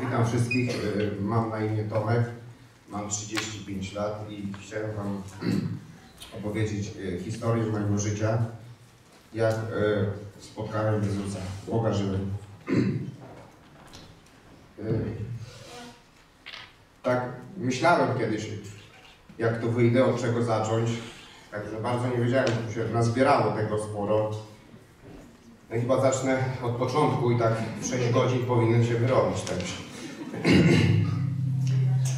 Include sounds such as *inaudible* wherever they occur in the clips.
Witam wszystkich. Y, Mam na imię Tomek. Mam 35 lat i chciałem Wam *clears throat* opowiedzieć y, historię mojego życia. Jak y, spotkałem Jezusa, Boga. Y, Tak myślałem kiedyś, jak to wyjdę, od czego zacząć. Tak za bardzo nie wiedziałem, tu się nazbierało tego sporo. Chyba zacznę od początku i tak w 6 godzin powinien się wyrobić też.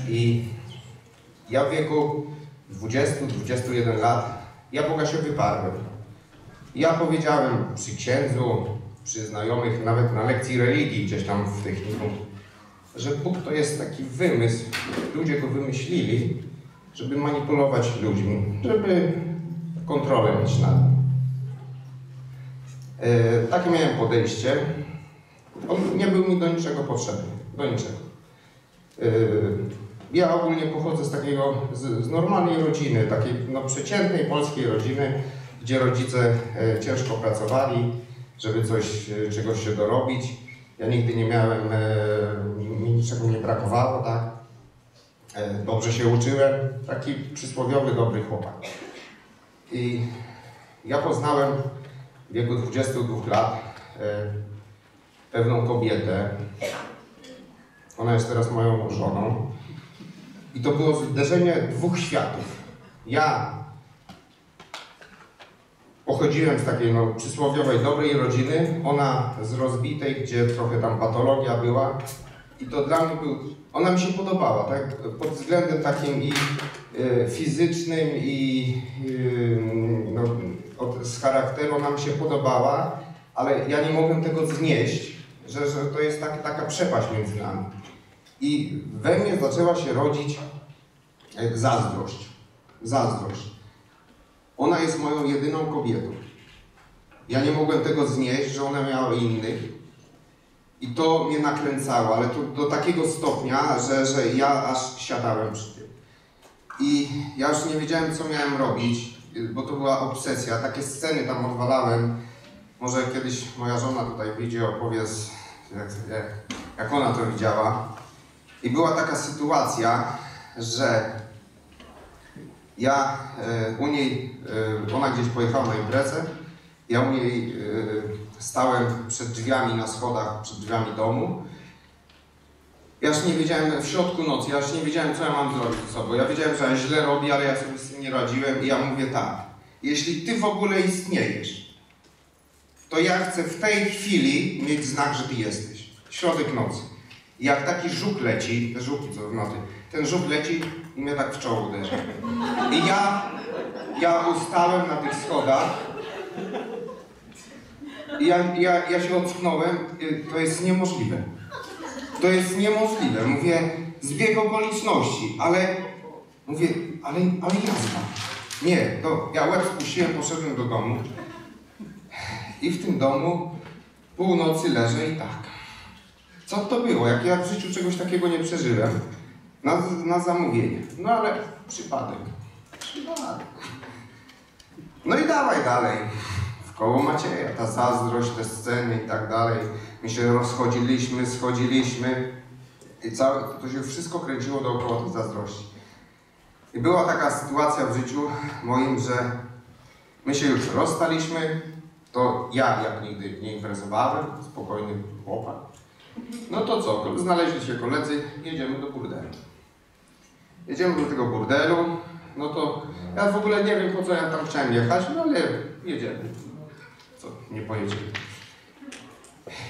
I ja w wieku 20-21 lat, ja Boga się wyparłem. Ja powiedziałem przy księdzu, przy znajomych, nawet na lekcji religii gdzieś tam w technikum, że Bóg to jest taki wymysł, ludzie go wymyślili, żeby manipulować ludźmi, żeby kontrolę mieć nad takie miałem podejście. On nie był mi do niczego potrzebny. Do niczego. E, ja ogólnie pochodzę z takiego, z, z normalnej rodziny, takiej no, przeciętnej polskiej rodziny, gdzie rodzice e, ciężko pracowali, żeby coś, e, czegoś się dorobić. Ja nigdy nie miałem, e, mi niczego nie brakowało, tak? E, dobrze się uczyłem. Taki przysłowiowy, dobry chłopak. I ja poznałem w wieku 22 lat e, pewną kobietę. Ona jest teraz moją żoną. I to było zderzenie dwóch światów. Ja pochodziłem z takiej no, przysłowiowej, dobrej rodziny, ona z rozbitej, gdzie trochę tam patologia była. I to dla mnie był, ona mi się podobała, tak? Pod względem takim i e, fizycznym, i e, no, od, z charakteru ona mi się podobała, ale ja nie mogłem tego znieść, że, że to jest tak, taka przepaść między nami. I we mnie zaczęła się rodzić e, zazdrość. Zazdrość. Ona jest moją jedyną kobietą. Ja nie mogłem tego znieść, że ona miała innych. I to mnie nakręcało, ale to do takiego stopnia, że, że ja aż siadałem przy tym. I ja już nie wiedziałem, co miałem robić, bo to była obsesja. Takie sceny tam odwalałem. Może kiedyś moja żona tutaj wyjdzie, opowie, z, jak, jak, ona to widziała. I była taka sytuacja, że ja e, u niej, e, ona gdzieś pojechała na imprezę, ja u niej e, stałem przed drzwiami na schodach, przed drzwiami domu. Ja już nie wiedziałem, w środku nocy, ja już nie wiedziałem, co ja mam zrobić ze sobą. Ja wiedziałem, że ja źle robię, ale ja sobie z tym nie radziłem i ja mówię tak. Jeśli ty w ogóle istniejesz, to ja chcę w tej chwili mieć znak, że ty jesteś. Środek nocy. Jak taki żuk leci, te żuki co nocy, ten żuk leci i mnie tak w czoło uderzy. I ja, ja ustałem na tych schodach i ja, ja, ja się ocknąłem, y, to jest niemożliwe. To jest niemożliwe. Mówię, zbieg okoliczności, ale mówię, ale, ale jazda. Nie, to ja łeb spuściłem, poszedłem do domu i w tym domu północy leżę i tak. Co to było? Jak ja w życiu czegoś takiego nie przeżyłem. Na, na zamówienie. No ale przypadek. Przypadek. No i dawaj dalej. Koło Macieja, ta zazdrość, te sceny i tak dalej. My się rozchodziliśmy, schodziliśmy i całe, to się wszystko kręciło dookoła tej zazdrości. I była taka sytuacja w życiu moim, że my się już rozstaliśmy, to ja jak nigdy nie imprezowałem, spokojny chłopak. No to co, znaleźli się koledzy, jedziemy do burdelu. Jedziemy do tego burdelu, no to ja w ogóle nie wiem po co ja tam chciałem jechać, no ale jedziemy. Nie pojedziemy.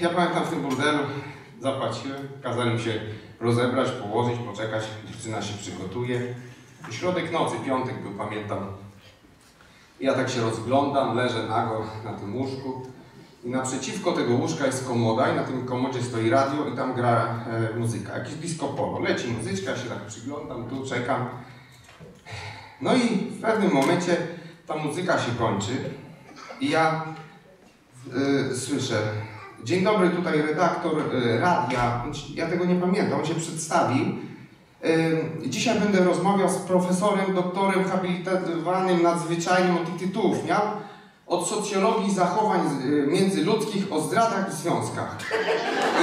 Ja pamiętam w tym burdelu, zapłaciłem, kazali mi się rozebrać, położyć, poczekać, dziewczyna się przygotuje. Środek nocy, piątek był, pamiętam. Ja tak się rozglądam, leżę nago na tym łóżku. I naprzeciwko tego łóżka jest komoda i na tym komodzie stoi radio i tam gra e, muzyka, jakiś disco polo. Leci muzyczka, się tak przyglądam, tu czekam. No i w pewnym momencie ta muzyka się kończy i ja e, słyszę Dzień dobry, tutaj redaktor e, radia. Ja tego nie pamiętam, on się przedstawił. E, Dzisiaj będę rozmawiał z profesorem, doktorem habilitowanym nadzwyczajnym od tytułów. Miał od socjologii zachowań y, międzyludzkich o zdradach w związkach.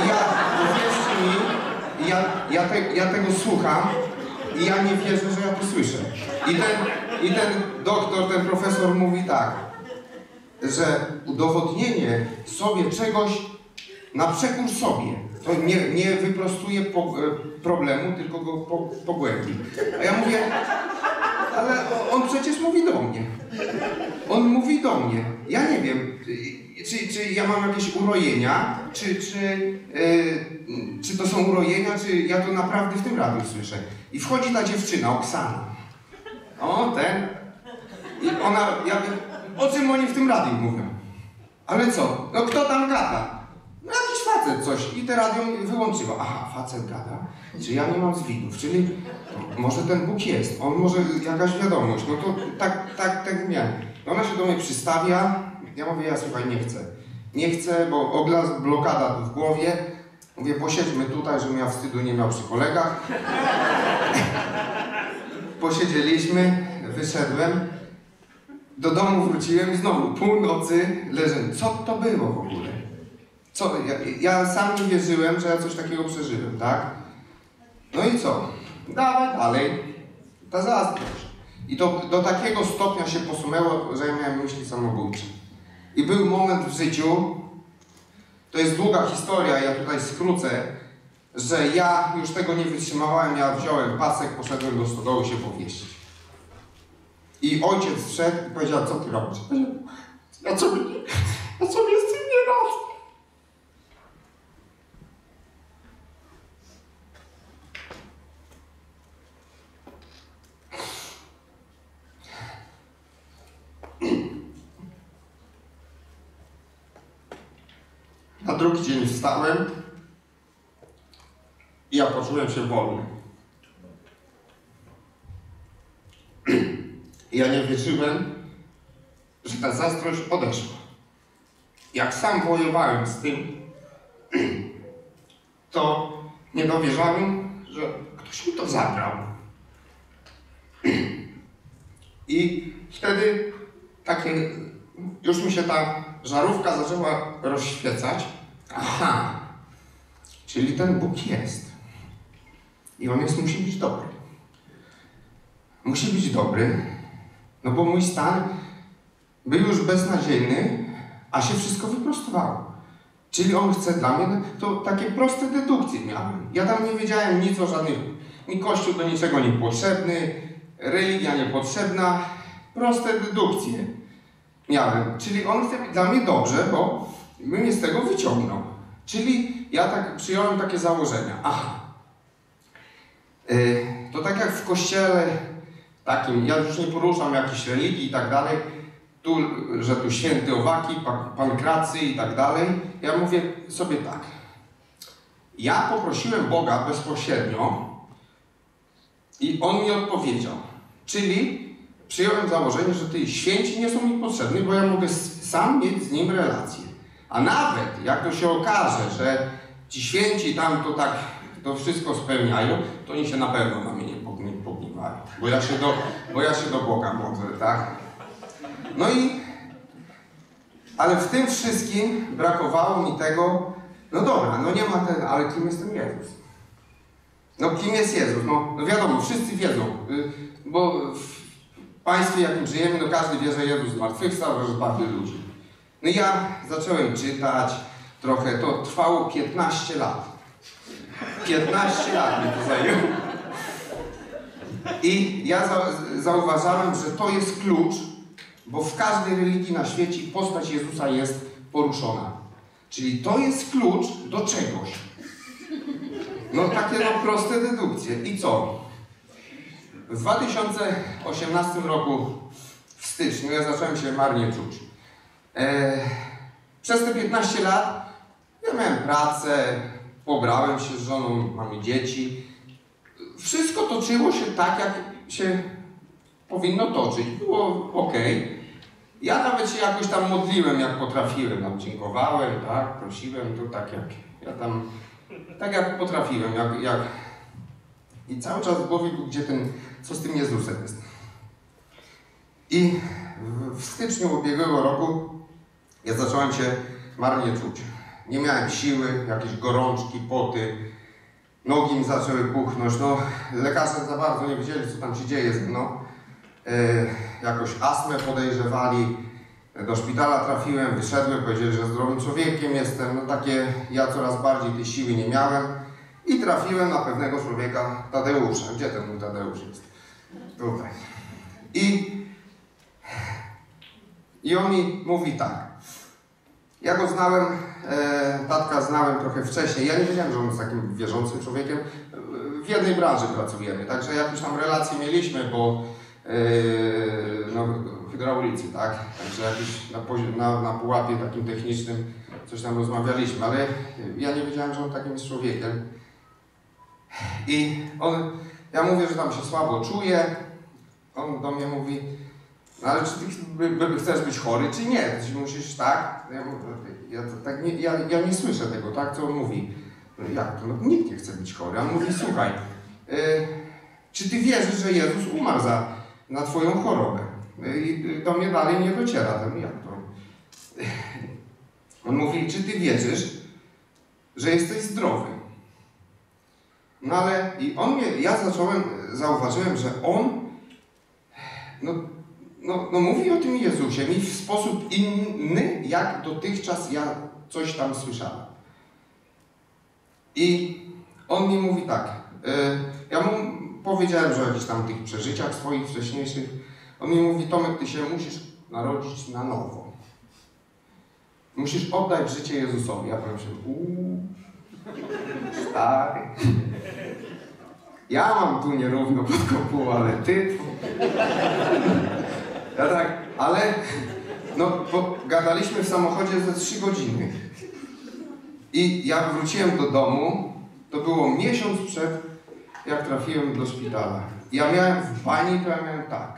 I ja, uwierzcie mi, ja, ja, te, ja tego słucham i ja nie wierzę, że ja to słyszę. I ten, I ten doktor, ten profesor mówi tak, że udowodnienie sobie czegoś na przekór sobie, to nie, nie wyprostuje po, problemu, tylko go po, pogłębi. A ja mówię, ale on przecież mówi do mnie. On mówi do mnie. Ja nie wiem, czy, czy ja mam jakieś urojenia, czy, czy, yy, czy to są urojenia, czy ja to naprawdę w tym radiu słyszę. I wchodzi ta dziewczyna, Oksana. O, ten. I ona, ja o czym oni w tym radiu mówią? Ale co? No kto tam gada? No jakiś facet coś. I te radio wyłączyło. Aha, facet gada. Czy ja nie mam zwidów? Czyli może ten Bóg jest. On może jakaś wiadomość. No to tak, tak, tak miałem. Ona się do mnie przystawia. Ja mówię, ja słuchaj, nie chcę. Nie chcę, bo oglas, blokada tu w głowie. Mówię, posiedźmy tutaj, żebym ja wstydu nie miał przy kolegach. *laughs* Posiedzieliśmy, wyszedłem. Do domu wróciłem i znowu północy leżę. Co to było w ogóle? Co? Ja, ja sam nie wierzyłem, że ja coś takiego przeżyłem, tak? No i co? Dawaj dalej. Ta zazdrość. I to do takiego stopnia się posunęło, że ja miałem myśli samobójcze. I był moment w życiu, to jest długa historia, ja tutaj skrócę, że ja już tego nie wytrzymałem, ja wziąłem pasek, poszedłem do stodoły się powiesić. I ojciec wszedł i powiedział, co ty robisz? Ja co mi, ja co mi z tym nie radzę? Na drugi dzień wstałem i ja poczułem się wolny. Ja nie wierzyłem, że ta zazdrość odeszła. Jak sam wojowałem z tym, *clears throat* to nie dowierzałem, że ktoś mi to zabrał. *clears throat* I wtedy takie, już mi się ta żarówka zaczęła rozświecać. Aha, czyli ten Bóg jest. I on jest, musi być dobry. Musi być dobry, no bo mój stan był już beznadziejny, a się wszystko wyprostowało. Czyli on chce dla mnie, to takie proste dedukcje miałem. Ja tam nie wiedziałem nic o żadnych, mi Kościół do niczego nie potrzebny, religia niepotrzebna, proste dedukcje miałem. Czyli on chce dla mnie dobrze, bo mnie z tego wyciągnął. Czyli ja tak przyjąłem takie założenia. Aha. Yy, to tak jak w kościele takim, ja już nie poruszam jakiejś religii i tak dalej, tu, że tu święty owaki, pankracy i tak dalej. Ja mówię sobie tak. Ja poprosiłem Boga bezpośrednio i On mi odpowiedział. Czyli przyjąłem założenie, że tej święci nie są mi potrzebni, bo ja mogę sam mieć z Nim relację. A nawet jak to się okaże, że ci święci tam to tak to wszystko spełniają, to oni się na pewno na mnie. Bo ja się do, bo ja się do Boga modlę, tak? No i, ale w tym wszystkim brakowało mi tego, no dobra, no nie ma ten, ale kim jest ten Jezus? No kim jest Jezus? No, no wiadomo, wszyscy wiedzą, y, bo w państwie, jakim żyjemy, no każdy wie, że Jezus zmartwychwstał, że zbawił ludzi. No i ja zacząłem czytać trochę, to trwało 15 lat. 15 lat mi to zajęło. I ja zauważałem, że to jest klucz bo w każdej religii na świecie postać Jezusa jest poruszona. Czyli to jest klucz do czegoś. No takie no proste dedukcje. I co? W 2018 roku w styczniu ja zacząłem się marnie czuć. E, przez te 15 lat ja miałem pracę, pobrałem się z żoną, mamy dzieci. Wszystko toczyło się tak, jak się powinno toczyć. Było ok. Ja nawet się jakoś tam modliłem, jak potrafiłem. Tam dziękowałem, tak, prosiłem, to tak jak ja tam, tak jak potrafiłem, jak, jak... I cały czas w głowie był, gdzie ten, co z tym Jezusem jest. I w styczniu ubiegłego roku ja zacząłem się marnie czuć. Nie miałem siły, jakieś gorączki, poty. Nogi mi zaczęły puchnąć. No, lekarze za bardzo nie wiedzieli, co tam się dzieje ze mną. E, jakoś astmę podejrzewali. Do szpitala trafiłem, wyszedłem, powiedzieli, że zdrowym człowiekiem jestem. No takie, ja coraz bardziej tej siły nie miałem. I trafiłem na pewnego człowieka, Tadeusza. Gdzie ten mój Tadeusz jest? Tutaj. I, I on mi mówi tak. Ja go znałem, tatka znałem trochę wcześniej. Ja nie wiedziałem, że on jest takim wierzącym człowiekiem. W jednej branży pracujemy, także jakieś tam relacje mieliśmy, bo e, no, hydraulicy, tak? Także jakiś na, na, na pułapie takim technicznym coś tam rozmawialiśmy, ale ja nie wiedziałem, że on takim jest człowiekiem. I on, ja mówię, że tam się słabo czuję. On do mnie mówi, no ale czy ty chcesz być chory, czy nie? Czy musisz tak? Ja, ja, tak nie, ja, ja nie słyszę tego, tak? Co on mówi. No Jak to? No, nikt nie chce być chory. On mówi, słuchaj, y, czy ty wierzysz, że Jezus umarł za, na twoją chorobę? Y, I do mnie dalej nie dociera. Ten, jak to? On mówi, czy ty wierzysz, że jesteś zdrowy? No ale i on mnie, ja zacząłem, zauważyłem, że on no, no, no mówi o tym Jezusie mi w sposób inny, jak dotychczas ja coś tam słyszałem. I on mi mówi tak, y, ja mu powiedziałem, że o jakichś tam tych przeżyciach swoich wcześniejszych, on mi mówi, Tomek, ty się musisz narodzić na nowo. Musisz oddać życie Jezusowi. Ja powiem się, uuu, stary. Ja mam tu nierówno pod kopułą, ale ty... Ja tak, ale... No, gadaliśmy w samochodzie ze trzy godziny. I jak wróciłem do domu, to było miesiąc przed, jak trafiłem do szpitala. Ja miałem w bani, to ja miałem tak.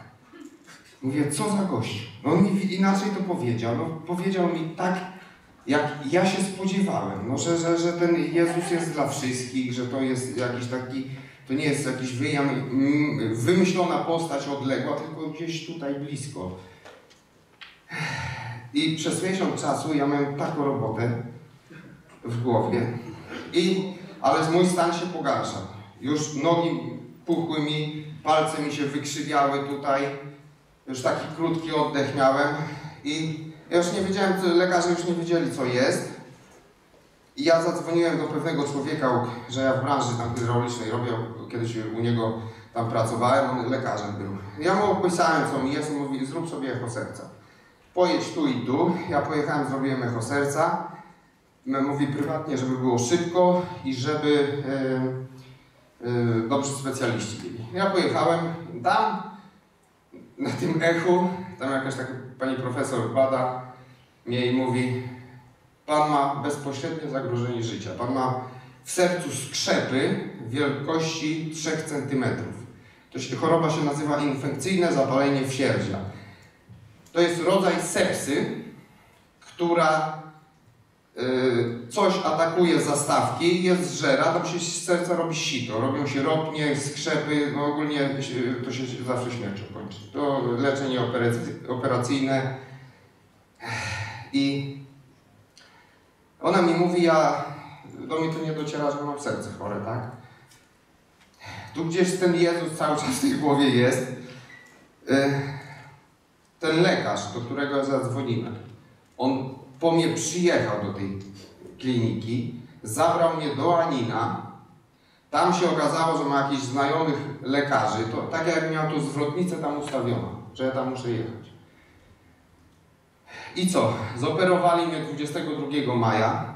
Mówię, co za gość? No on mi inaczej to powiedział. No, powiedział mi tak, jak ja się spodziewałem. No, że, że, że ten Jezus jest dla wszystkich, że to jest jakiś taki, to nie jest jakiś mm, wymyślona postać odległa, tylko gdzieś tutaj blisko. I przez miesiąc czasu ja miałem taką robotę w głowie, i, ale mój stan się pogarszał. Już nogi puchły mi, palce mi się wykrzywiały tutaj, już taki krótki oddech miałem i ja już nie wiedziałem, lekarze już nie wiedzieli, co jest. I ja zadzwoniłem do pewnego człowieka, że ja w branży tam hydraulicznej robię, kiedyś u niego tam pracowałem, on lekarzem był. Ja mu opisałem, co mi jest, on mówi, zrób sobie echo serca. Pojedź tu i tu. Ja pojechałem, zrobiłem echo serca. M- Mówi prywatnie, żeby było szybko i żeby e, dobrzy specjaliści byli. Ja pojechałem tam, na tym echu, tam jakaś taka pani profesor bada mnie i mówi Pan ma bezpośrednie zagrożenie życia. Pan ma w sercu skrzepy wielkości 3 cm. To się, choroba się nazywa infekcyjne zapalenie wsierdzia. To jest rodzaj sepsy, która y, coś atakuje zastawki, jest żera, tam się z serca robi sito, robią się ropnie, skrzepy, no ogólnie to się zawsze śmiercią kończy. To leczenie operacy- operacyjne i ona mi mówi, ja, do mnie to nie dociera, że mam serce chore, tak? Tu gdzieś ten Jezus cały czas w tej głowie jest. Y, Ten lekarz, do którego zadzwoniłem, on po mnie przyjechał do tej kliniki, zabrał mnie do Anina. Tam się okazało, że ma jakichś znajomych lekarzy. To tak jak miał tu zwrotnicę tam ustawioną, że ja tam muszę jechać. I co? Zoperowali mnie 22 maja.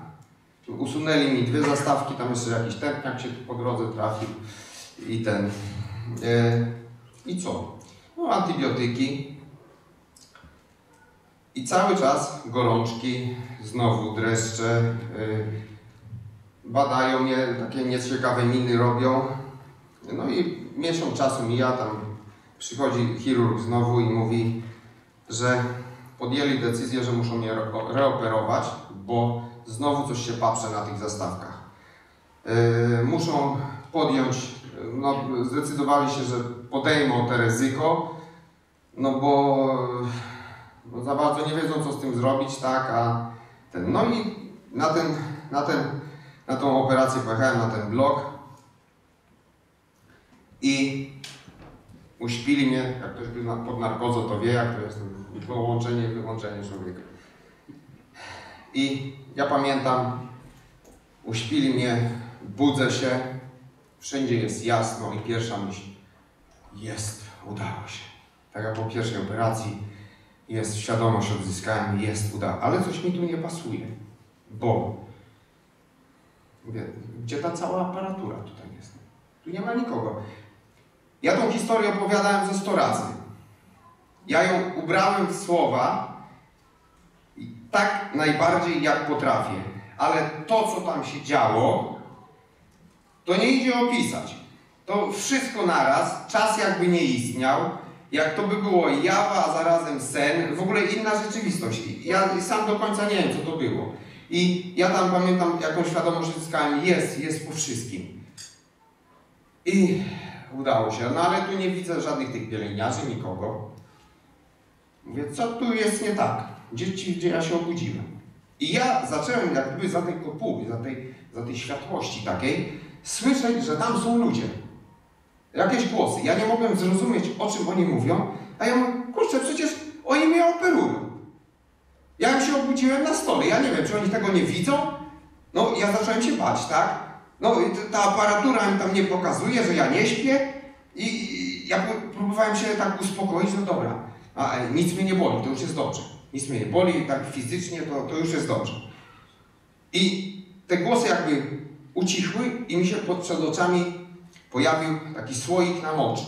Usunęli mi dwie zastawki, tam jeszcze jakiś tętniak się po drodze trafił i ten. E, I co? No, antybiotyki. I cały czas gorączki, znowu dreszcze. e, badają mnie, takie nieciekawe miny robią. No i miesiąc czasu mija, tam przychodzi chirurg znowu i mówi, że podjęli decyzję, że muszą re- reoperować, bo znowu coś się paprze na tych zastawkach. Yy, muszą podjąć, no zdecydowali się, że podejmą to ryzyko, no bo no za bardzo nie wiedzą, co z tym zrobić, tak, a ten, no i na ten, na ten, na tą operację pojechałem na ten blok I uśpili mnie, jak ktoś był pod narkozą, to wie, jak to jest połączenie, wyłączenie człowieka. I ja pamiętam, uśpili mnie, budzę się, wszędzie jest jasno i pierwsza myśl, jest, udało się. Tak jak po pierwszej operacji, jest świadomość odzyskałem, jest, udało. Ale coś mi tu nie pasuje, bo mówię, gdzie ta cała aparatura tutaj jest? Tu nie ma nikogo. Ja tą historię opowiadałem ze 100 razy. Ja ją ubrałem w słowa tak najbardziej jak potrafię. Ale to, co tam się działo, to nie idzie opisać. To wszystko naraz, czas jakby nie istniał, jak to by było jawa, a zarazem sen, w ogóle inna rzeczywistość. Ja sam do końca nie wiem, co to było. I ja tam pamiętam, jaką świadomość zyskałem, jest, jest po wszystkim. I udało się, no ale tu nie widzę żadnych tych pielęgniarzy, nikogo. Mówię, co tu jest nie tak? Gdzie, ci- gdzie ja się obudziłem? I ja zacząłem jak gdyby za tej kopuły, za tej, za tej światłości takiej, słyszeć, że tam są ludzie. Jakieś głosy. Ja nie mogłem zrozumieć, o czym oni mówią, a ja mówię, kurczę, przecież oni mnie operują. Ja się obudziłem na stole. Ja nie wiem, czy oni tego nie widzą. No, ja zacząłem się bać, tak? No, i ta aparatura mi tam nie pokazuje, że ja nie śpię. I, ja pró- próbowałem się tak uspokoić, no dobra, a, e, nic mnie nie boli, to już jest dobrze. Nic mnie nie boli, tak fizycznie, to, to już jest dobrze. I te głosy jakby ucichły i mi się pod przed oczami pojawił taki słoik na moczu.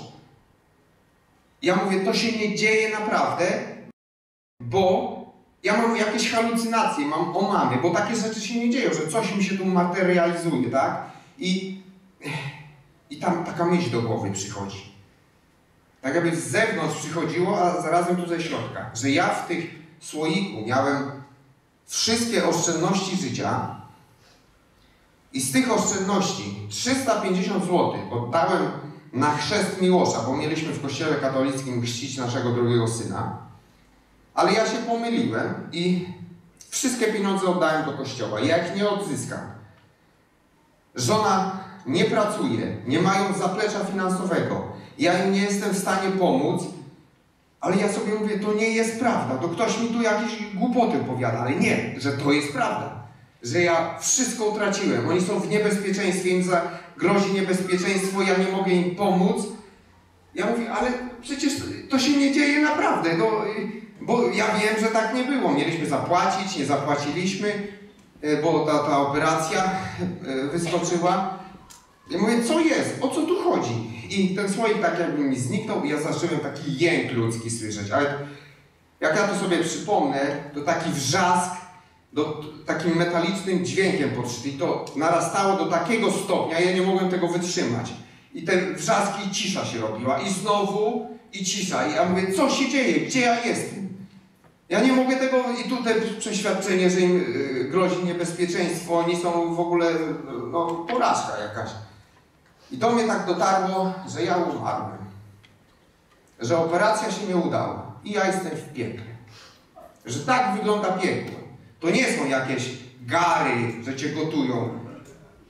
Ja mówię, to się nie dzieje naprawdę, bo ja mam jakieś halucynacje, mam omamy, bo takie rzeczy się nie dzieją, że coś mi się tu materializuje, tak? I, i tam taka myśl do głowy przychodzi. Tak jakby z zewnątrz przychodziło, a zarazem tu ze środka. Że ja w tych słoiku miałem wszystkie oszczędności życia i z tych oszczędności 350 zł oddałem na chrzest Miłosza, bo mieliśmy w kościele katolickim chrzcić naszego drugiego syna. Ale ja się pomyliłem i wszystkie pieniądze oddałem do kościoła. Ja ich nie odzyskam. Żona nie pracuje, nie mają zaplecza finansowego. Ja im nie jestem w stanie pomóc, ale ja sobie mówię, to nie jest prawda. To ktoś mi tu jakieś głupoty powiada, ale nie, że to jest prawda. Że ja wszystko utraciłem. Oni są w niebezpieczeństwie, im grozi niebezpieczeństwo, ja nie mogę im pomóc. Ja mówię, ale przecież to się nie dzieje naprawdę. No, y, bo ja wiem, że tak nie było. Mieliśmy zapłacić, nie zapłaciliśmy, y, bo ta, ta operacja y, wyskoczyła. Ja mówię, co jest? O co tu chodzi? I ten słoik tak jakby mi zniknął i ja zacząłem taki jęk ludzki słyszeć. Ale jak ja to sobie przypomnę, to taki wrzask, do, takim metalicznym dźwiękiem podszedł i to narastało do takiego stopnia, ja nie mogłem tego wytrzymać. I ten wrzask i cisza się robiła. I znowu i cisza. I ja mówię, co się dzieje? Gdzie ja jestem? Ja nie mogę tego, i tutaj przeświadczenie, że im y, grozi niebezpieczeństwo, oni są w ogóle, no, porażka jakaś. I do mnie tak dotarło, że ja umarłem. Że operacja się nie udała. I ja jestem w piekle. Że tak wygląda piekło. To nie są jakieś gary, że cię gotują.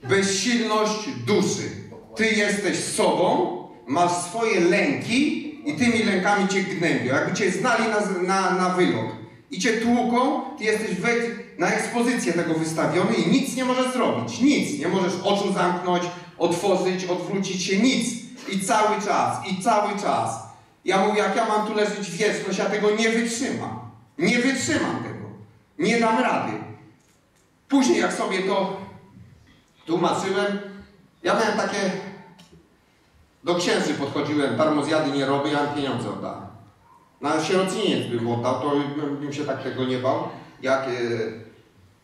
Bezsilność duszy. Ty jesteś sobą, masz swoje lęki i tymi lękami cię gnębią. Jakby cię znali na, na, na wylot i cię tłuką, ty jesteś we, na ekspozycję tego wystawiony i nic nie możesz zrobić. Nic. Nie możesz oczu zamknąć, otworzyć, odwrócić się. Nic. I cały czas, i cały czas. Ja mówię, jak ja mam tu leżeć wieczność, ja tego nie wytrzymam. Nie wytrzymam tego. Nie dam rady. Później jak sobie to tłumaczyłem, ja miałem takie... Do księży podchodziłem, darmo zjady nie robię, ja pieniądze oddałem. Na sierociniec bym oddał, to bym, się tak tego nie bał. Jak, e,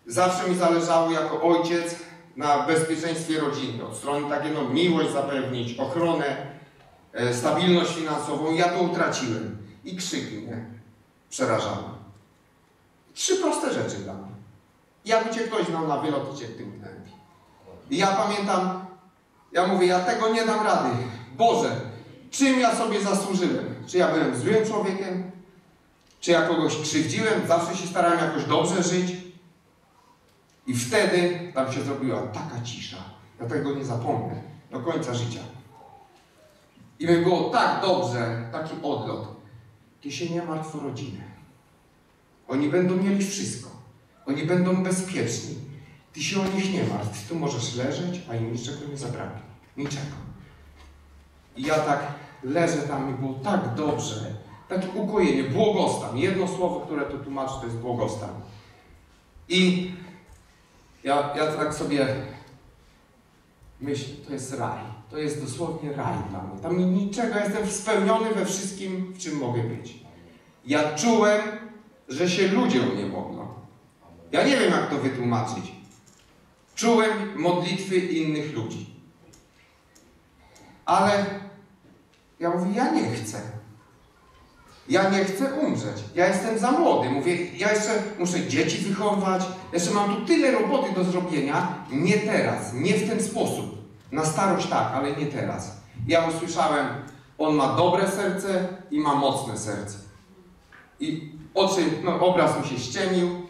zawsze mi zależało jako ojciec na bezpieczeństwie rodziny. Od strony takiej no, miłość zapewnić, ochronę, e, stabilność finansową. Ja to utraciłem. I krzyki mnie przerażały. Trzy proste rzeczy dla mnie. Jakby cię ktoś znał na wylot, to cię tym gnębi. I ja pamiętam, ja mówię, ja tego nie dam rady. Boże, czym ja sobie zasłużyłem? Czy ja byłem złym człowiekiem? Czy ja kogoś krzywdziłem? Zawsze się starałem jakoś dobrze żyć. I wtedy tam się zrobiła taka cisza. Ja tego nie zapomnę do końca życia. I mi było tak dobrze, taki odlot. Ty się nie martw o rodzinę. Oni będą mieli wszystko. Oni będą bezpieczni. Ty się o nich nie martw. Tu możesz leżeć, a im niczego nie zabraknie. Niczego. I ja tak leżę tam i było tak dobrze. Takie ukojenie, błogostan. Jedno słowo, które tu tłumaczy, to jest błogostan. I ja, ja tak sobie myślę, to jest raj. To jest dosłownie raj dla mnie. Tam niczego, jestem spełniony we wszystkim, w czym mogę być. Ja czułem, że się ludzie mnie modlą. Ja nie wiem, jak to wytłumaczyć. Czułem modlitwy innych ludzi. Ale ja mówię, ja nie chcę. Ja nie chcę umrzeć. Ja jestem za młody. Mówię, ja jeszcze muszę dzieci wychować. Jeszcze mam tu tyle roboty do zrobienia. Nie teraz, nie w ten sposób. Na starość tak, ale nie teraz. Ja usłyszałem, on ma dobre serce i ma mocne serce. I oczy, no, obraz mi się ściemił.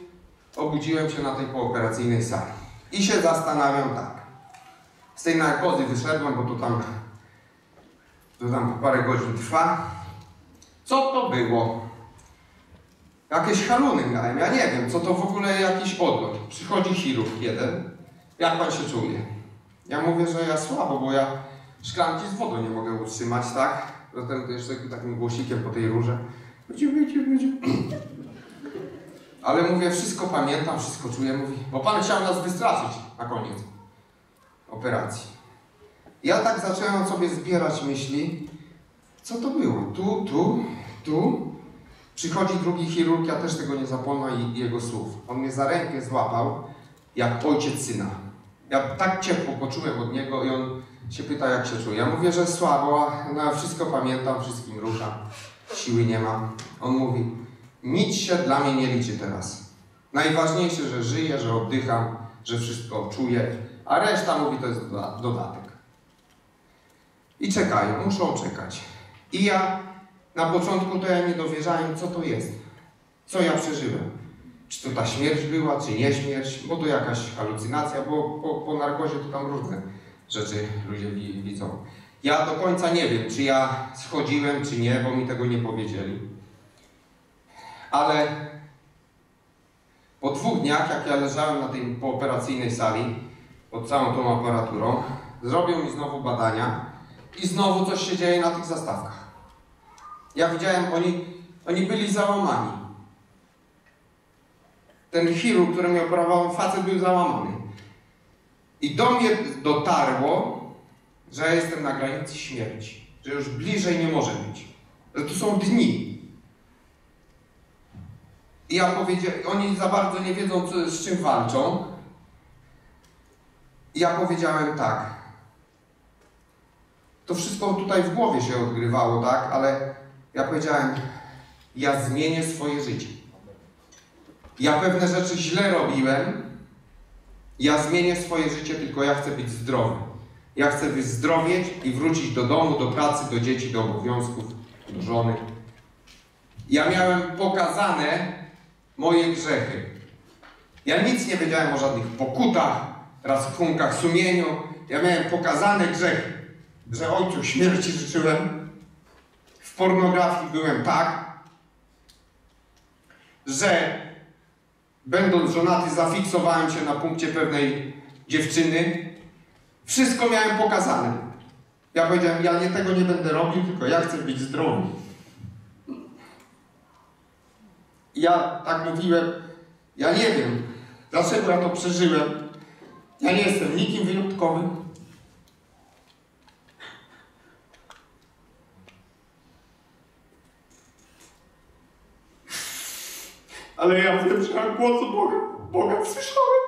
Obudziłem się na tej pooperacyjnej sali. I się zastanawiam tak. Z tej narkozy wyszedłem, bo to tam, to tam parę godzin trwa. Co to było? Jakieś haluny miałem, ja nie wiem, co to w ogóle jakiś odlot. Przychodzi chirurg jeden. Jak pan się czuje? Ja mówię, że ja słabo, bo ja szklanki z wodą nie mogę utrzymać, tak? Zatem jeszcze takim głosikiem po tej rurze. Będzie, będzie, będzie. Ale mówię, wszystko pamiętam, wszystko czuję. Mówi, bo pan chciał nas wystraszyć na koniec operacji. Ja tak zacząłem sobie zbierać myśli, co to było? Tu, tu, tu. Przychodzi drugi chirurg, ja też tego nie zapomnę i jego słów. On mnie za rękę złapał, jak ojciec syna. Ja tak ciepło poczułem od niego i on się pyta, jak się czuję. Ja mówię, że słabo, no, wszystko pamiętam, wszystkim ruszam, siły nie mam. On mówi, nic się dla mnie nie liczy teraz. Najważniejsze, że żyję, że oddycham, że wszystko czuję, a reszta mówi, to jest dodatek. I czekają, muszą czekać. I ja na początku to ja nie dowierzałem, co to jest, co ja przeżyłem. Czy to ta śmierć była, czy nie śmierć, bo to jakaś halucynacja, bo po, po narkozie to tam różne rzeczy ludzie widzą. Ja do końca nie wiem, czy ja schodziłem, czy nie, bo mi tego nie powiedzieli. Ale po dwóch dniach, jak ja leżałem na tej pooperacyjnej sali, pod całą tą aparaturą, zrobią mi znowu badania i znowu coś się dzieje na tych zastawkach. Ja widziałem, oni, oni byli załamani. Ten chirurg, który mnie operował, facet był załamany. I do mnie dotarło, że ja jestem na granicy śmierci. Że już bliżej nie może być. Że tu są dni. I ja powiedziałem, oni za bardzo nie wiedzą, co, z czym walczą. I ja powiedziałem tak. To wszystko tutaj w głowie się odgrywało, tak? Ale ja powiedziałem, ja zmienię swoje życie. Ja pewne rzeczy źle robiłem. Ja zmienię swoje życie, tylko ja chcę być zdrowy. Ja chcę wyzdrowieć i wrócić do domu, do pracy, do dzieci, do obowiązków, do żony. Ja miałem pokazane moje grzechy. Ja nic nie wiedziałem o żadnych pokutach, rachunkach sumieniu. Ja miałem pokazane grzechy, że ojcu śmierci życzyłem, w pornografii byłem tak, że będąc żonaty zafiksowałem się na punkcie pewnej dziewczyny. Wszystko miałem pokazane. Ja powiedziałem, ja nie tego nie będę robił, tylko ja chcę być zdrowy. Ja tak mówiłem, ja nie wiem, dlaczego ja to przeżyłem. Ja nie jestem nikim wyjątkowym. Ale ja wiem, że ja głos Boga, Boga słyszałem.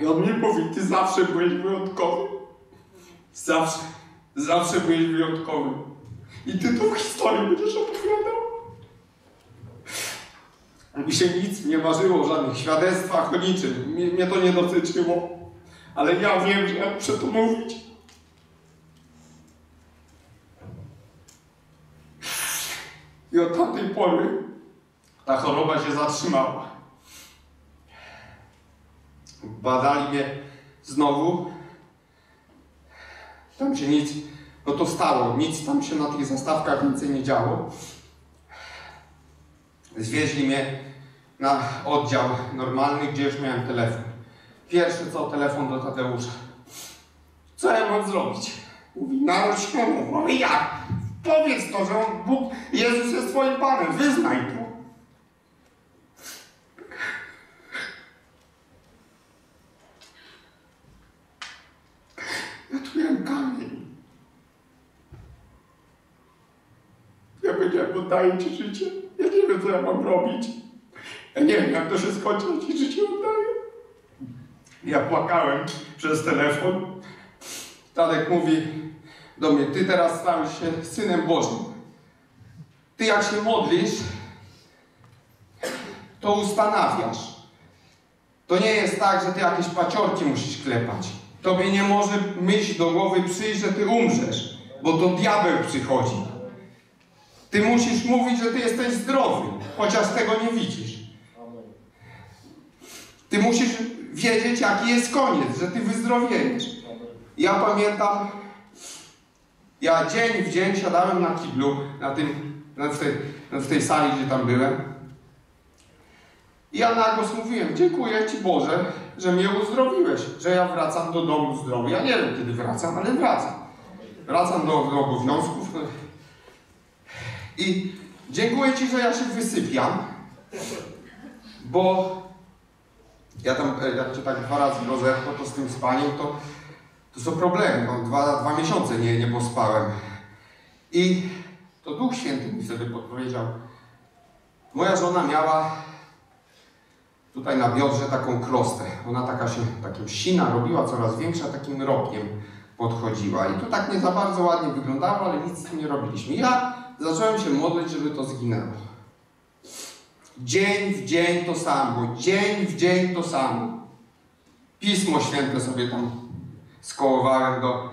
I on mi mówi, ty zawsze byłeś wyjątkowy. Zawsze, zawsze byłeś wyjątkowy. I ty tą historię będziesz opowiadał. Mi się nic nie marzyło żadnych świadectwach, niczym. Mnie, mnie to nie dotyczyło. Ale ja wiem, że muszę to mówić. I od tamtej pory ta choroba się zatrzymała. Badali mnie znowu Tam się nic, no to stało, nic tam się na tych zastawkach więcej nie działo. Zwieźli mnie na oddział normalny, gdzie już miałem telefon. Pierwszy co, telefon do Tadeusza. Co ja mam zrobić? Mówi, naród mu. Ale jak? Powiedz to, że on, Bóg, Jezus jest twoim Panem, wyznaj to. Ja tu miałem kamień. Ja powiedziałem, oddaję ci życie. Ja nie wiem, co ja mam robić. Ja nie wiem, jak to się skończy, ci życie oddaję. Ja płakałem przez telefon. Tadek mówi do mnie, ty teraz stałeś się Synem Bożym. Ty jak się modlisz, to ustanawiasz. To nie jest tak, że ty jakieś paciorki musisz klepać. Tobie nie może myśl do głowy przyjść, że ty umrzesz, bo to diabeł przychodzi. Ty musisz mówić, że ty jesteś zdrowy, chociaż tego nie widzisz. Ty musisz wiedzieć, jaki jest koniec, że ty wyzdrowiejesz. Ja pamiętam, ja dzień w dzień siadałem na kiblu, na tym, na tej, w tej sali, gdzie tam byłem. I ja na głos mówiłem, dziękuję Ci Boże, że mnie uzdrowiłeś, że ja wracam do domu zdrowy. Ja nie wiem, kiedy wracam, ale wracam. Wracam do, do obowiązków. I dziękuję Ci, że ja się wysypiam, bo ja tam, e, jak Cię tak dwa razy rozerwę, to z tym spaniem, to, to są problemy. No, dwa, dwa miesiące nie, nie pospałem. I to Duch Święty mi wtedy podpowiedział. Moja żona miała tutaj na biodrze taką krostę. Ona taka się, takim sina robiła, coraz większa, takim rokiem podchodziła. I to tak nie za bardzo ładnie wyglądało, ale nic z tym nie robiliśmy. Ja zacząłem się modlić, żeby to zginęło. Dzień w dzień to samo, dzień w dzień to samo. Pismo Święte sobie tam skołowałem do,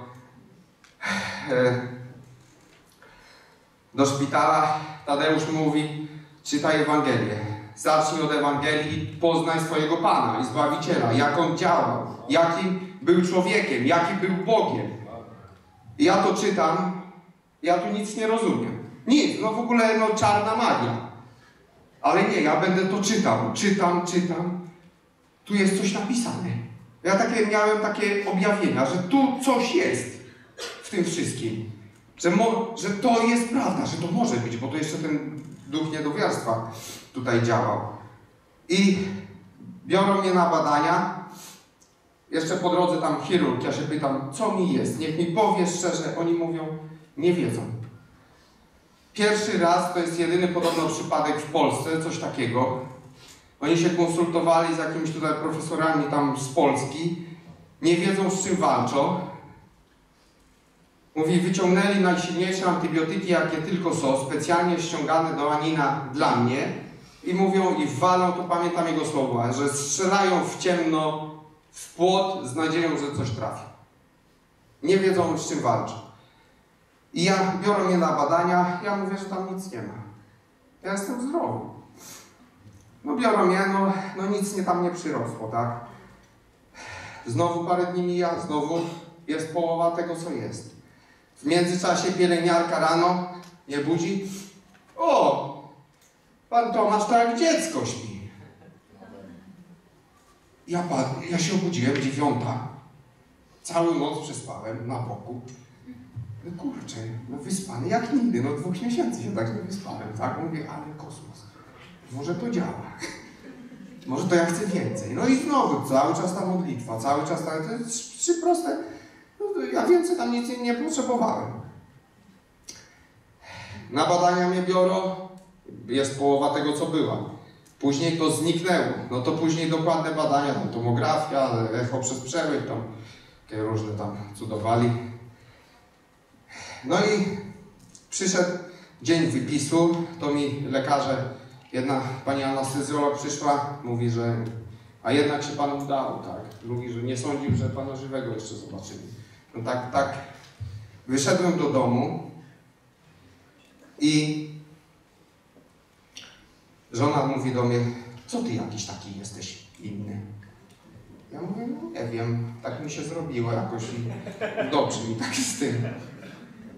e, do szpitala. Tadeusz mówi, czytaj Ewangelię. Zacznij od Ewangelii, poznaj swojego Pana i Zbawiciela, jak On działał, jakim był człowiekiem, jaki był Bogiem. I ja to czytam, ja tu nic nie rozumiem. Nic, no w ogóle no czarna magia. Ale nie, ja będę to czytał, czytam, czytam. Tu jest coś napisane. Ja takie miałem takie objawienia, że tu coś jest w tym wszystkim. Że, mo, że to jest prawda, że to może być, bo to jeszcze ten duch niedowiarstwa tutaj działał. I biorą mnie na badania. Jeszcze po drodze tam chirurg, ja się pytam, co mi jest? Niech mi powie szczerze. Oni mówią, nie wiedzą. Pierwszy raz, to jest jedyny podobno przypadek w Polsce, coś takiego. Oni się konsultowali z jakimiś tutaj profesorami tam z Polski. Nie wiedzą z czym walczą. Mówi, wyciągnęli najsilniejsze antybiotyki, jakie tylko są, specjalnie ściągane do Anina dla mnie. I mówią, i walą, to pamiętam jego słowa, że strzelają w ciemno, w płot z nadzieją, że coś trafi. Nie wiedzą z czym walczą. I ja biorą mnie na badania, ja mówię, że tam nic nie ma. Ja jestem zdrowy. No biorą mnie, no, no nic nie tam nie przyrosło, tak? Znowu parę dni mija, znowu jest połowa tego, co jest. W międzyczasie pielęgniarka rano nie budzi. O, pan Tomasz tak jak dziecko śpi. Ja, ja się obudziłem, dziewiąta. Całą noc przespałem na boku. No kurczę, no wyspany jak nigdy, no dwóch miesięcy się tak nie wyspałem, tak? Mówię, ale kosmos. Może to działa. Może to ja chcę więcej. No i znowu cały czas ta modlitwa, cały czas ta, to jest trzy proste. No, ja więcej tam nic nie potrzebowałem. Na badania mnie biorą, jest połowa tego, co była. Później to zniknęło. No to później dokładne badania, tam tomografia, echo przez przełyk, tam takie różne tam cudowali. No i przyszedł dzień wypisu, to mi lekarze, jedna pani anestezjolog przyszła, mówi, że a jednak się panu udało, tak. Mówi, że nie sądził, że pana żywego jeszcze zobaczyli. No tak, tak. Wyszedłem do domu i żona mówi do mnie, co ty jakiś taki jesteś inny? Ja mówię, no nie wiem, tak mi się zrobiło jakoś i dobrze mi tak z tym.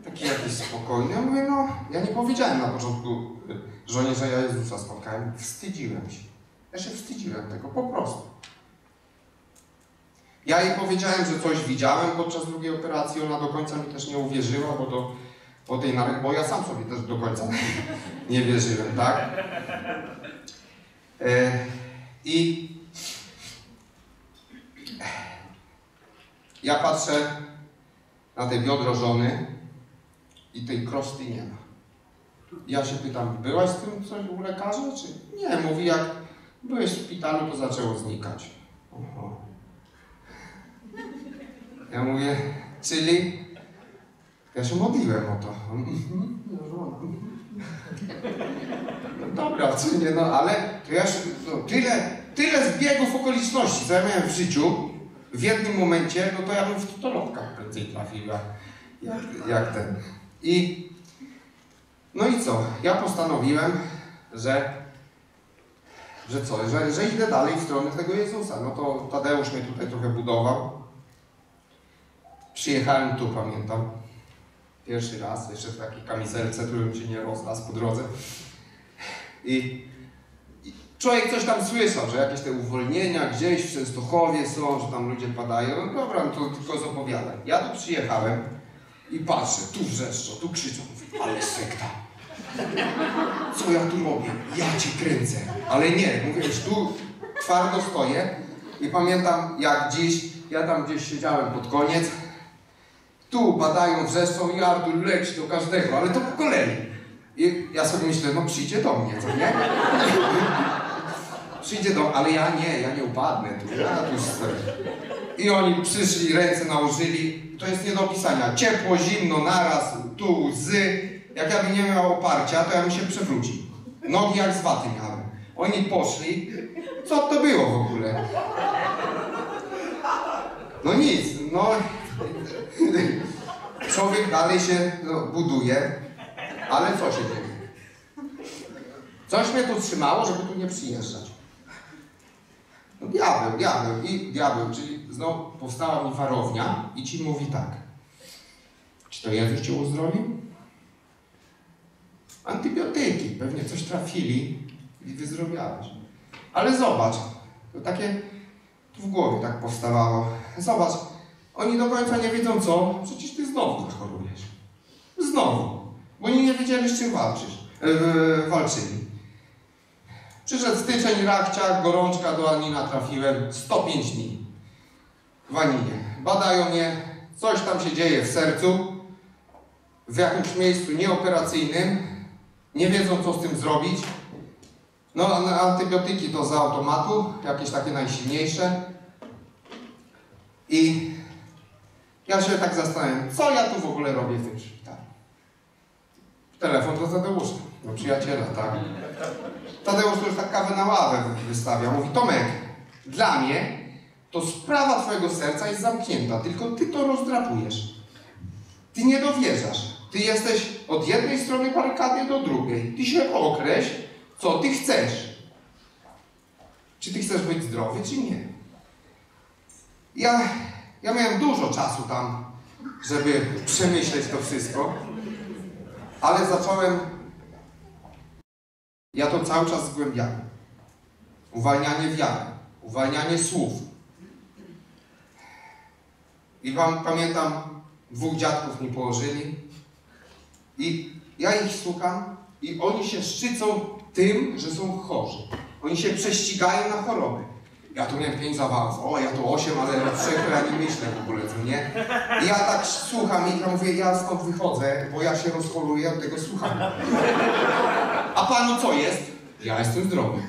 Taki jakiś spokojny. Ja mówię, no, ja nie powiedziałem na początku ja Jezusa spotkałem. Wstydziłem się. Ja się wstydziłem tego, po prostu. Ja jej powiedziałem, że coś widziałem podczas drugiej operacji, ona do końca mi też nie uwierzyła, bo to po tej narek, bo ja sam sobie też do końca nie wierzyłem, tak? E, I ja patrzę na te biodro żony i tej krosty nie ma. Ja się pytam, byłaś z tym coś u lekarza, czy nie? Mówi, jak byłeś w szpitalu, to zaczęło znikać. Oho. Ja mówię, czyli ja się modliłem o to. Mhm, no dobra, czy nie, no ale to ja się, no, tyle, tyle zbiegów okoliczności, co ja miałem w życiu, w jednym momencie, no to ja bym w totolotkach prędzej trafił, jak, jak, jak ten. I no i co? Ja postanowiłem, że, że co? Że, że idę dalej w stronę tego Jezusa. No to Tadeusz mnie tutaj trochę budował. Przyjechałem tu, pamiętam. Pierwszy raz, jeszcze w takiej kamizelce, którym się nie rozlazł po drodze. I, I człowiek coś tam słyszał, że jakieś te uwolnienia gdzieś w Częstochowie są, że tam ludzie padają. No dobra, no to tylko z opowiadań. Ja tu przyjechałem i patrzę, tu wrzeszczą, tu krzyczą. Mówię, ale sekta. Co ja tu robię? Ja cię kręcę. Ale nie, mówię, już tu twardo stoję i pamiętam jak dziś, ja tam gdzieś siedziałem pod koniec, tu badają, wrzeszczą i Artur leci do każdego, ale to po kolei. I ja sobie myślę, no przyjdzie do mnie, co nie? przyjdzie do ale ja nie, ja nie upadnę tu, ja tu stoję. I oni przyszli, ręce nałożyli, to jest nie do opisania. Ciepło, zimno, naraz, tu, łzy. Jak ja bym nie miał oparcia, to ja bym się przewrócił. Nogi jak z waty. Oni poszli. Co to było w ogóle? No nic, no. Człowiek dalej się no, buduje, ale co się dzieje? Coś mnie tu trzymało, żeby tu nie przyjeżdżać. No diabeł, diabeł i diabeł, czyli znowu powstała mi warownia i ci mówi tak. Czy to Jezus cię uzdrowił? Antybiotyki, pewnie coś trafili i wyzdrowiałeś. Ale zobacz, to takie tu w głowie tak powstawało. Zobacz, oni do końca nie wiedzą co, przecież ty znowu zachorujesz. Znowu. Bo oni nie wiedzieli z czym walczysz, yy, walczyli. Przyszedł styczeń, rachciak, gorączka, do Anina trafiłem, 105 dni w Aninie. Badają mnie, coś tam się dzieje w sercu, w jakimś miejscu nieoperacyjnym, nie wiedzą co z tym zrobić. No, antybiotyki to z automatu, jakieś takie najsilniejsze. I ja się tak zastanawiam, co ja tu w ogóle robię w tym szpitalu? Telefon do Tadeusza, do przyjaciela, tak? Tadeusz to już tak kawę na ławę wystawia. Mówi, Tomek, dla mnie to sprawa twojego serca jest zamknięta, tylko ty to rozdrapujesz. Ty nie dowierzasz. Ty jesteś od jednej strony barykady do drugiej. Ty się określ, co ty chcesz. Czy ty chcesz być zdrowy, czy nie? Ja, ja miałem dużo czasu tam, żeby przemyśleć to wszystko, ale zacząłem. Ja to cały czas zgłębiałem. Uwalnianie wiary, uwalnianie słów. I wam pamiętam, dwóch dziadków mi położyli i ja ich słucham i oni się szczycą tym, że są chorzy. Oni się prześcigają na choroby. Ja tu miałem pięć zawałów, o ja to osiem, ale o trzech to ja nie myślę w ogóle, co nie? I ja tak słucham ich, ja mówię, ja stąd wychodzę, bo ja się rozcholuję od tego słuchania. A panu co jest? Ja jestem zdrowy.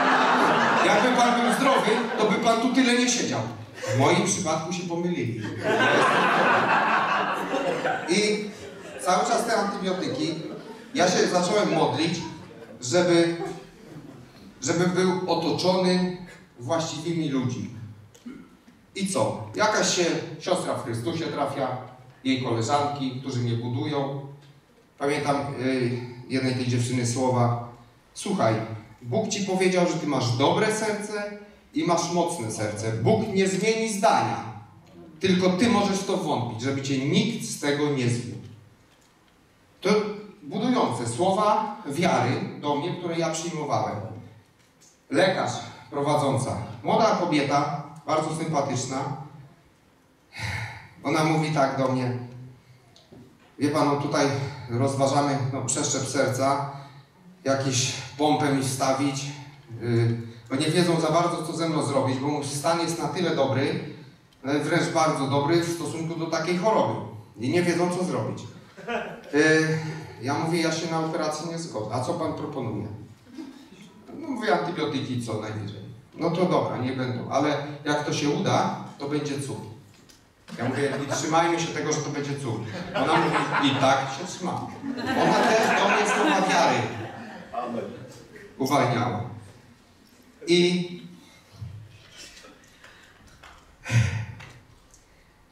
*laughs* Jakby pan był zdrowy, to by pan tu tyle nie siedział. W moim przypadku się pomylili. I cały czas te antybiotyki, ja się zacząłem modlić, żeby, żeby był otoczony właściwymi ludźmi. I co? Jakaś się siostra w Chrystusie trafia, jej koleżanki, którzy mnie budują. Pamiętam yy, jednej tej dziewczyny słowa, słuchaj, Bóg ci powiedział, że ty masz dobre serce i masz mocne serce. Bóg nie zmieni zdania. Tylko ty możesz w to wątpić, żeby cię nikt z tego nie zbił. To budujące słowa wiary do mnie, które ja przyjmowałem. Lekarz prowadząca, młoda kobieta, bardzo sympatyczna. Ona mówi tak do mnie. Wie pan, no tutaj rozważamy no, przeszczep serca, jakiś pompę mi wstawić. Yy, bo nie wiedzą za bardzo, co ze mną zrobić, bo mój stan jest na tyle dobry, wręcz bardzo dobry w stosunku do takiej choroby. I nie wiedzą, co zrobić. Yy, ja mówię, ja się na operację nie zgodzę. A co pan proponuje? No mówię, antybiotyki co najwyżej. No to dobra, nie będą, ale jak to się uda, to będzie cud. Ja mówię, i trzymajmy się tego, że to będzie cud. Ona mówi, i tak się trzyma. Ona też do mnie słowa wiary uwalniała. I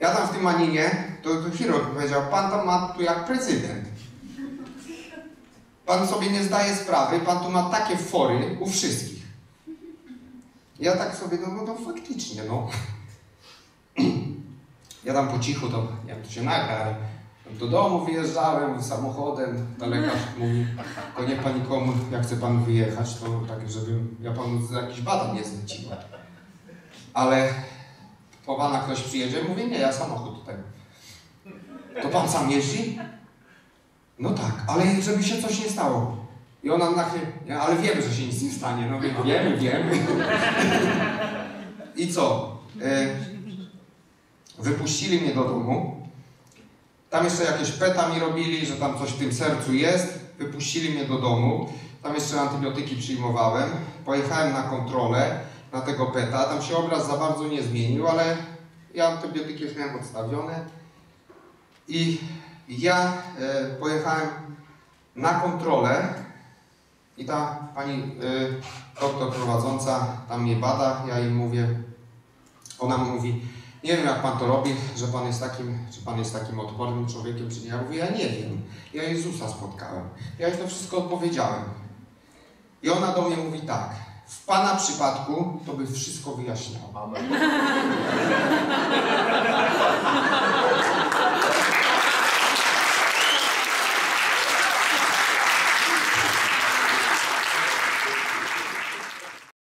ja tam w tym Aninie, to, to chirurg powiedział, pan tam ma tu jak prezydent. Pan sobie nie zdaje sprawy, pan tu ma takie fory u wszystkich. Ja tak sobie, no, no, no faktycznie, no. Ja tam po cichu, to nie wiem, to się nagra, ale do domu wyjeżdżałem samochodem, lekarz mówi, to niech pan nikomu, jak chce pan wyjechać, to tak, żeby ja panu z jakichś badań nie zleciła. Ale po pana ktoś przyjedzie, mówię, nie, ja samochód tutaj. To pan sam jeździ? No tak, ale żeby się coś nie stało. I ona na chwilę, nie, ale wiemy, że się nic nie stanie. No wie- wiemy, wiemy. I co? E, wypuścili mnie do domu. Tam jeszcze jakieś peta mi robili, że tam coś w tym sercu jest. Wypuścili mnie do domu. Tam jeszcze antybiotyki przyjmowałem. Pojechałem na kontrolę na tego peta. Tam się obraz za bardzo nie zmienił, ale ja antybiotyki już miałem odstawione. I ja e, pojechałem na kontrolę i ta pani e, doktor prowadząca tam mnie bada, ja jej mówię, ona mówi, nie wiem, jak Pan to robi, że Pan jest takim, czy Pan jest takim odpornym człowiekiem, czy nie. Ja mówię, ja nie wiem. Ja Jezusa spotkałem. Ja już to wszystko odpowiedziałem. I ona do mnie mówi tak. W Pana przypadku to by wszystko wyjaśniało. Amen. *laughs*